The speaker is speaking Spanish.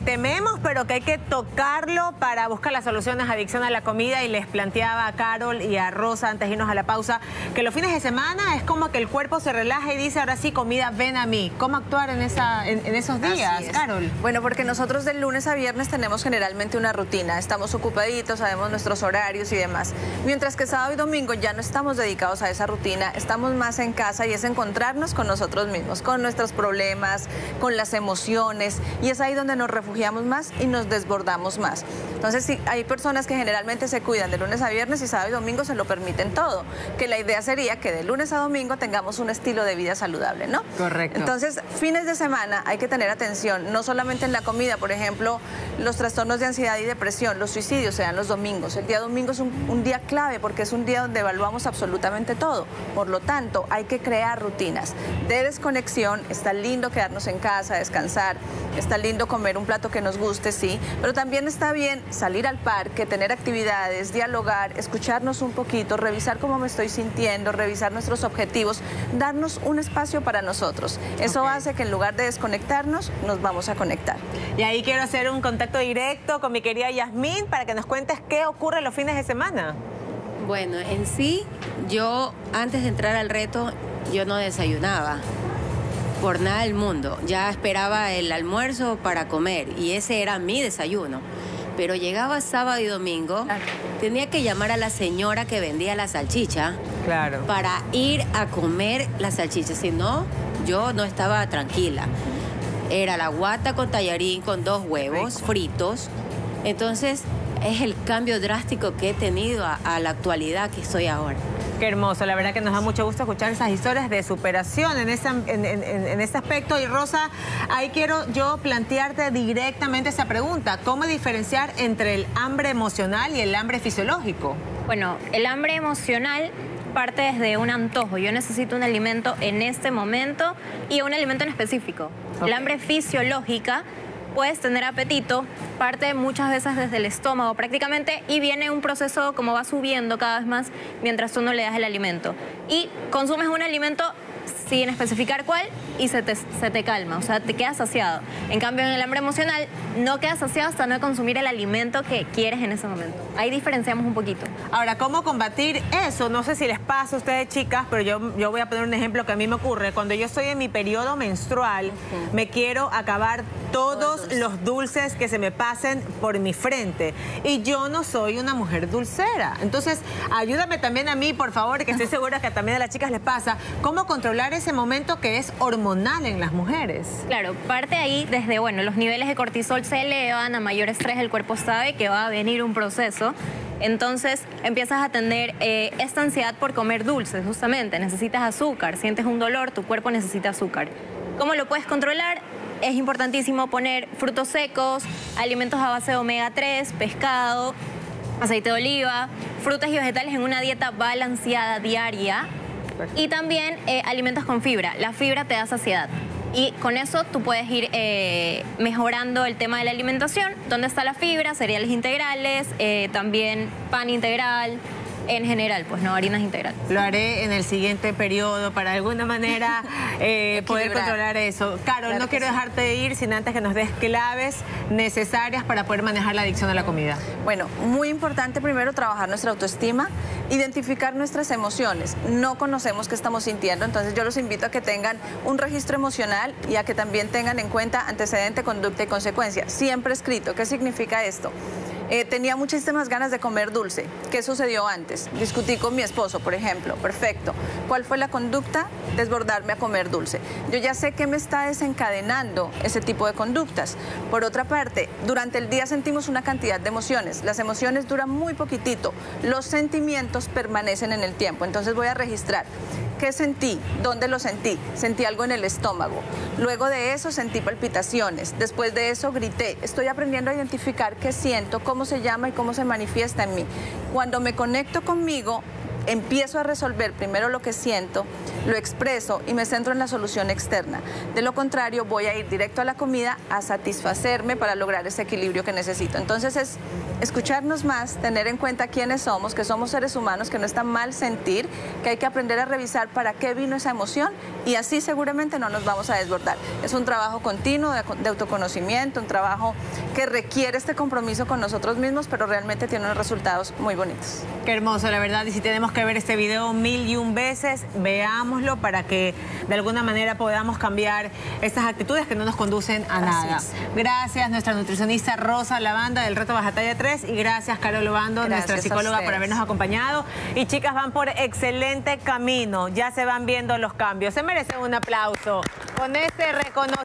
tememos, pero que hay que tocarlo para buscar las soluciones a adicción a la comida y les planteaba a Carol y a Rosa antes de irnos a la pausa que los fines de semana es como que el cuerpo se relaja y dice ahora sí comida ven a mí. ¿Cómo actuar en, esa, en, esos días, Carol? Bueno, porque nosotros del lunes a viernes tenemos generalmente una rutina, estamos ocupaditos, sabemos nuestros horarios y demás. Mientras que sábado y domingo ya no estamos dedicados a esa rutina, estamos más en casa y es encontrarnos con nosotros mismos, con nuestros problemas, con las emociones y es ahí donde nos refugiamos más y nos desbordamos más. Entonces, sí, hay personas que generalmente se cuidan de lunes a viernes y sábado y domingo se lo permiten todo, que la idea sería que de lunes a domingo tengamos un estilo de vida saludable, ¿no? Correcto. Entonces, fines de semana hay que tener atención, no solamente en la comida, por ejemplo, los trastornos de ansiedad y depresión, los suicidios se dan los domingos. El día domingo es un, un día clave porque es un día donde evaluamos absolutamente todo. Por lo tanto, hay que crear rutinas de desconexión. Está lindo quedarnos en casa, descansar, está lindo comer un plato que nos guste, sí, pero también está bien salir al parque, tener actividades, dialogar, escucharnos un poquito, revisar cómo me estoy sintiendo, revisar nuestros objetivos, darnos un espacio para nosotros. Eso hace que en lugar de desconectarnos, nos vamos a conectar. Y ahí quiero hacer un contacto directo con mi querida Yasmín para que nos cuentes qué ocurre los fines de semana. Bueno, en sí, yo antes de entrar al reto, yo no desayunaba por nada del mundo. Ya esperaba el almuerzo para comer y ese era mi desayuno. Pero llegaba sábado y domingo, tenía que llamar a la señora que vendía la salchicha claro. para ir a comer la salchicha. Si no, yo no estaba tranquila. Era la guata con tallarín con dos huevos fritos. Entonces, es el cambio drástico que he tenido a, la actualidad que estoy ahora. Qué hermoso, la verdad que nos da mucho gusto escuchar esas historias de superación en ese, en, aspecto. Y Rosa, ahí quiero yo plantearte directamente esa pregunta. ¿Cómo diferenciar entre el hambre emocional y el hambre fisiológico? Bueno, el hambre emocional parte desde un antojo. Yo necesito un alimento en este momento y un alimento en específico. El hambre fisiológica puedes tener apetito, parte muchas veces desde el estómago prácticamente y viene un proceso como va subiendo cada vez más mientras tú no le das el alimento. Y consumes un alimento sin especificar cuál y se te, se te calma, o sea, te quedas saciado. En cambio, en el hambre emocional, no quedas saciado hasta no consumir el alimento que quieres en ese momento. Ahí diferenciamos un poquito. Ahora, ¿cómo combatir eso? No sé si les pasa a ustedes, chicas, pero yo, yo voy a poner un ejemplo que a mí me ocurre. Cuando yo estoy en mi periodo menstrual, me quiero acabar todos los dulces que se me pasen por mi frente. Y yo no soy una mujer dulcera. Entonces, ayúdame también a mí, por favor, que estoy segura que también a las chicas les pasa, cómo controlar ese momento que es hormonal en las mujeres. Claro, parte ahí desde, bueno, los niveles de cortisol se elevan, a mayor estrés el cuerpo sabe que va a venir un proceso. Entonces empiezas a tener eh, esta ansiedad por comer dulces, justamente. Necesitas azúcar, sientes un dolor, tu cuerpo necesita azúcar. ¿Cómo lo puedes controlar? es importantísimo poner frutos secos, alimentos a base de omega 3, pescado, aceite de oliva, frutas y vegetales en una dieta balanceada diaria y también eh, alimentos con fibra. La fibra te da saciedad. Y con eso tú puedes ir eh, mejorando el tema de la alimentación. ¿Dónde está la fibra? Cereales integrales, eh, también pan integral, en general, pues no harinas integrales. Lo haré en el siguiente periodo para de alguna manera eh, poder controlar eso. Carol, no quiero dejarte ir sin antes que nos des claves necesarias para poder manejar la adicción a la comida. Bueno, muy importante primero trabajar nuestra autoestima, identificar nuestras emociones. No conocemos qué estamos sintiendo, entonces yo los invito a que tengan un registro emocional y a que también tengan en cuenta antecedente, conducta y consecuencia. Siempre escrito. ¿Qué significa esto? Eh, tenía muchísimas ganas de comer dulce. ¿Qué sucedió antes? Discutí con mi esposo, por ejemplo. Perfecto. ¿Cuál fue la conducta? Desbordarme a comer dulce. Yo ya sé que me está desencadenando ese tipo de conductas. Por otra parte, durante el día sentimos una cantidad de emociones. Las emociones duran muy poquitito. Los sentimientos permanecen en el tiempo. Entonces voy a registrar ¿Qué sentí? ¿Dónde lo sentí? Sentí algo en el estómago. Luego de eso sentí palpitaciones. Después de eso grité. Estoy aprendiendo a identificar qué siento, cómo se llama y cómo se manifiesta en mí. Cuando me conecto conmigo, empiezo a resolver primero lo que siento, lo expreso y me centro en la solución externa. De lo contrario, voy a ir directo a la comida a satisfacerme para lograr ese equilibrio que necesito. Entonces es escucharnos más, tener en cuenta quiénes somos, que somos seres humanos, que no está mal sentir, que hay que aprender a revisar para qué vino esa emoción y así seguramente no nos vamos a desbordar. Es un trabajo continuo de, de autoconocimiento, un trabajo que requiere este compromiso con nosotros mismos, pero realmente tiene unos resultados muy bonitos. Qué hermoso, la verdad. Y si tenemos que ver este video mil y un veces, veámoslo para que de alguna manera podamos cambiar estas actitudes que no nos conducen a nada. Gracias, nuestra nutricionista Rosa Lavanda del Reto Baja Talla 3 y gracias, Carol Obando, nuestra psicóloga, por habernos acompañado. Y chicas, van por excelente camino. Ya se van viendo los cambios. Se merecen un aplauso con este reconocimiento.